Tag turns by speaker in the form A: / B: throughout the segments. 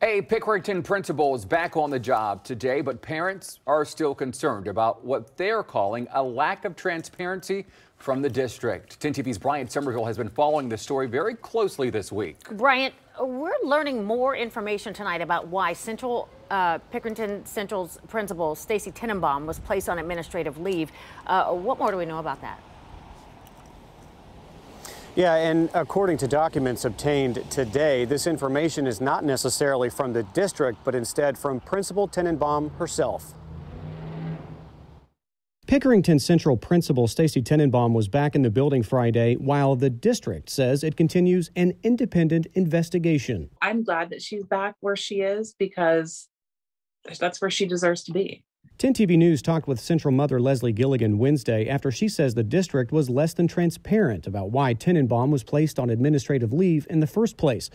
A: A Pickerington principal is back on the job today, but parents are still concerned about what they're calling a lack of transparency from the district. 10 TV's Bryant Somerville has been following the story very closely this week.
B: Bryant, we're learning more information tonight about why Central uh, Pickerington Central's principal Stacy Tenenbaum was placed on administrative leave. Uh, what more do we know about that?
C: Yeah, and according to documents obtained today, this information is not necessarily from the district, but instead from Principal Tenenbaum herself.
D: Pickerington Central Principal Stacy Tenenbaum was back in the building Friday, while the district says it continues an independent investigation.
E: I'm glad that she's back where she is because that's where she deserves to be.
D: 10 TV News talked with Central Mother Leslie Gilligan Wednesday after she says the district was less than transparent about why Tenenbaum was placed on administrative leave in the first place.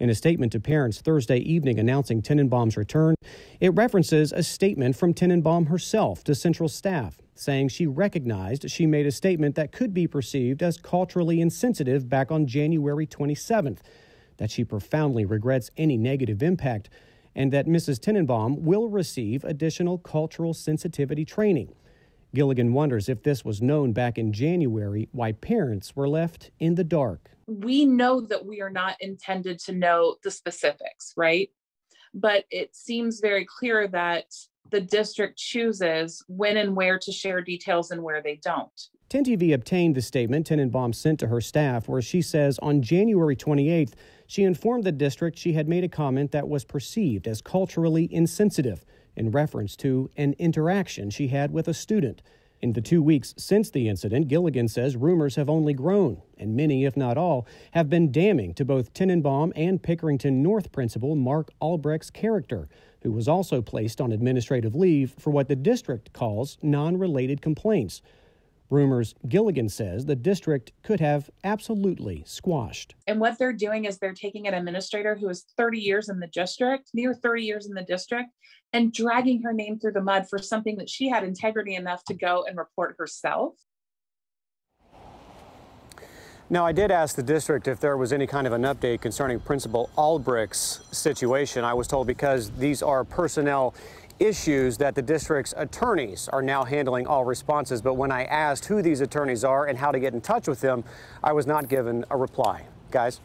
D: In a statement to parents Thursday evening announcing Tenenbaum's return, it references a statement from Tenenbaum herself to Central staff, saying she recognized she made a statement that could be perceived as culturally insensitive back on January 27th, that she profoundly regrets any negative impact and that Mrs. Tenenbaum will receive additional cultural sensitivity training. Gilligan wonders if this was known back in January, why parents were left in the dark.
E: We know that we are not intended to know the specifics, right? But it seems very clear that the district chooses when and where to share details and where they don't.
D: 10 TV obtained the statement Tenenbaum sent to her staff, where she says on January 28th, she informed the district she had made a comment that was perceived as culturally insensitive in reference to an interaction she had with a student. In the two weeks since the incident, Gilligan says rumors have only grown, and many, if not all, have been damning to both Tenenbaum and Pickerington North principal Mark Albrecht's character, who was also placed on administrative leave for what the district calls non related complaints. Rumors, Gilligan says, the district could have absolutely squashed.
E: And what they're doing is they're taking an administrator who is 30 years in the district, near 30 years in the district, and dragging her name through the mud for something that she had integrity enough to go and report herself.
C: Now, I did ask the district if there was any kind of an update concerning Principal Albrecht's situation. I was told because these are personnel issues that the district's attorneys are now handling all responses. But when I asked who these attorneys are and how to get in touch with them, I was not given a reply. Guys?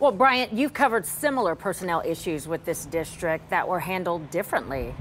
B: Well, Bryant, you've covered similar personnel issues with this district that were handled differently.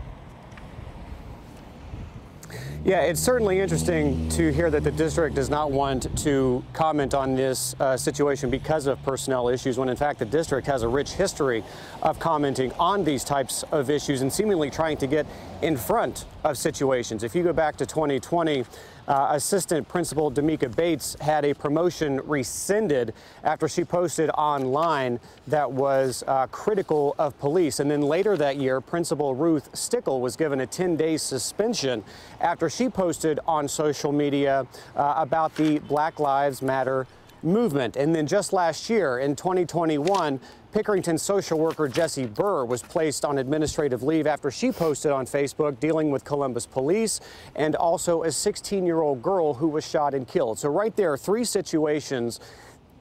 C: Yeah, it's certainly interesting to hear that the district does not want to comment on this uh, situation because of personnel issues, when in fact the district has a rich history of commenting on these types of issues and seemingly trying to get in front of situations. If you go back to 2020, uh, Assistant Principal Demika Bates had a promotion rescinded after she posted online that was uh, critical of police. And then later that year, Principal Ruth Stickle was given a 10-day suspension after she posted on social media uh, about the Black Lives Matter movement. And then just last year in 2021, Pickerington social worker Jessie Burr was placed on administrative leave after she posted on Facebook dealing with Columbus police and also a 16 year old girl who was shot and killed. So, right there, three situations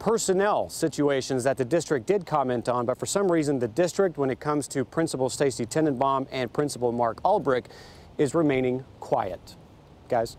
C: personnel situations that the district did comment on, but for some reason the district, when it comes to Principal Stacy Tenenbaum and Principal Mark Albrecht, is remaining quiet. Guys.